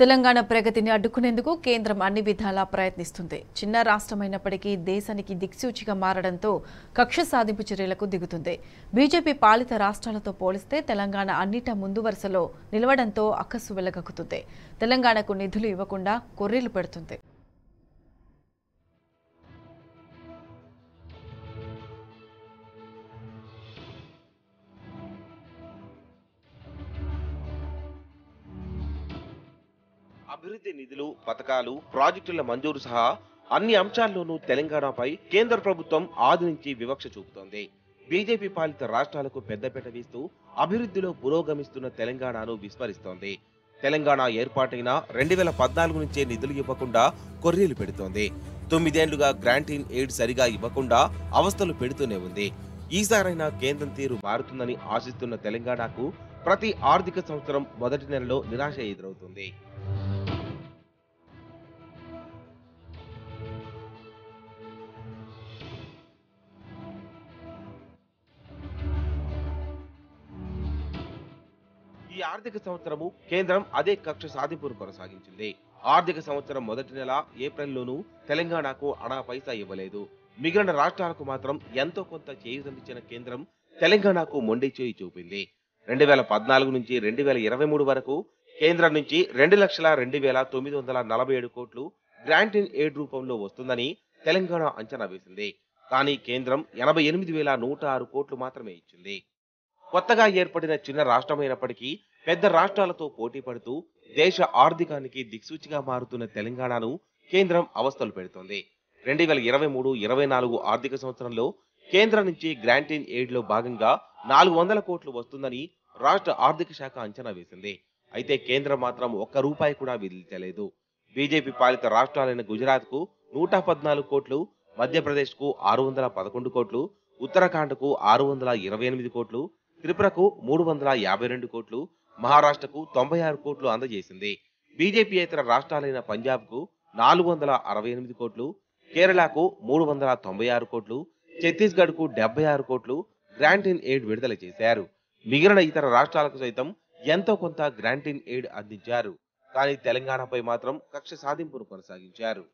తెలంగాణ ప్రగతిని అడ్డుకునేందుకు కేంద్రం అన్ని విధాలా ప్రయత్నిస్తుంది. చిన్న రాష్ట్రమైనప్పటికీ దేశానికి దిక్సూచిగా మారడంతో కక్ష సాధింపు చర్యలకు దిగుతుంది. బీజేపీ పాలిత రాష్ట్రాలతో పోలిస్తే తెలంగాణ అన్నిటా ముందు వరుసలో నిలవడంతో అక్కసు వెలగక్కుతుంది. తెలంగాణకు నిధులు ఇవ్వకుండా కొర్రీలు పెడుతుంది. అభివృద్ధి నిధులు పథకాలు ప్రాజెక్టుల మంజూరు సహా అన్ని అంశాల్లోనూ తెలంగాణపై కేంద్ర ప్రభుత్వం ఆదరించి వివక్ష చూపుతోంది. బీజేపీ పాలిత రాష్ట్రాలకు పెద్దపీట వీస్తూ అభివృద్ధిలో పురోగమిస్తున్న తెలంగాణను విస్మరిస్తోంది. తెలంగాణ ఏర్పాటైన రెండు వేల పద్నాలుగు నుంచే నిధులు ఇవ్వకుండా కొర్రీలు పెడుతోంది. తొమ్మిదేళ్ళుగా గ్రాంట్ ఇన్ ఎయిడ్ సరిగా ఇవ్వకుండా అవస్థలు పెడుతూనే ఉంది. ఈసారైనా కేంద్రం తీరు మారుతుందని ఆశిస్తున్న తెలంగాణకు ప్రతి ఆర్థిక సంవత్సరం మొదటి నెలలో నిరాశ ఎదురవుతుంది. ఈ ఆర్థిక సంవత్సరము కేంద్రం అదే కక్ష సాధింపును కొనసాగించింది. ఆర్థిక సంవత్సరం మొదటి నెల ఏప్రిల్లోనూ తెలంగాణకు అడా పైసా ఇవ్వలేదు. మిగిలిన రాష్ట్రాలకు మాత్రం ఎంతో కొంత చేయూతనిచ్చిన కేంద్రం తెలంగాణకు మొండి చేయి చూపింది. రెండు వేల పద్నాలుగు నుంచి రెండు వేల ఇరవై మూడు వరకు కేంద్రం నుంచి రెండు లక్షల రెండు వేల తొమ్మిది వందల నలభై ఏడు కోట్లు గ్రాంట్ ఇన్ ఎయిడ్ రూపంలో వస్తుందని తెలంగాణ అంచనా వేసింది. కానీ కేంద్రం ఎనభై ఎనిమిది వేల నూట ఆరు కోట్లు మాత్రమే ఇచ్చింది. కొత్తగా ఏర్పడిన చిన్న రాష్ట్రమైనప్పటికీ పెద్ద రాష్ట్రాలతో పోటీ పడుతూ దేశ ఆర్థికానికి దిక్సూచిగా మారుతున్న తెలంగాణను కేంద్రం అవస్థలు పెడుతోంది. రెండు వేల ఇరవై మూడు ఇరవై నాలుగు ఆర్థిక సంవత్సరంలో కేంద్రం నుంచి గ్రాంట్ ఇన్ ఎయిడ్లో భాగంగా నాలుగు వందల కోట్లు వస్తుందని రాష్ట్ర ఆర్థిక శాఖ అంచనా వేసింది. అయితే కేంద్రం మాత్రం ఒక్క రూపాయి కూడా విధించలేదు. బీజేపీ పాలిత రాష్ట్రాలైన గుజరాత్కు నూట పద్నాలుగు కోట్లు మధ్యప్రదేశ్కు ఆరు వందల పదకొండు కోట్లు ఉత్తరాఖండ్కు ఆరు వందల ఇరవై ఎనిమిది కోట్లు త్రిపురకు మూడు వందల యాభై రెండు కోట్లు మహారాష్ట్రకు తొంభై ఆరు కోట్లు అందజేసింది. బీజేపీ ఇతర రాష్ట్రాలైన పంజాబ్కు నాలుగు వందల అరవై ఎనిమిది కోట్లు కేరళకు మూడు వందల తొంభై ఆరు కోట్లు ఛత్తీస్గఢ్కు డెబ్బై ఆరు కోట్లు గ్రాంట్ ఇన్ ఎయిడ్ విడుదల చేశారు. మిగిలిన ఇతర రాష్ట్రాలకు సైతం ఎంతో కొంత గ్రాంట్ ఇన్ ఎయిడ్ అందించారు. కానీ తెలంగాణపై మాత్రం కక్ష సాధింపును కొనసాగించారు.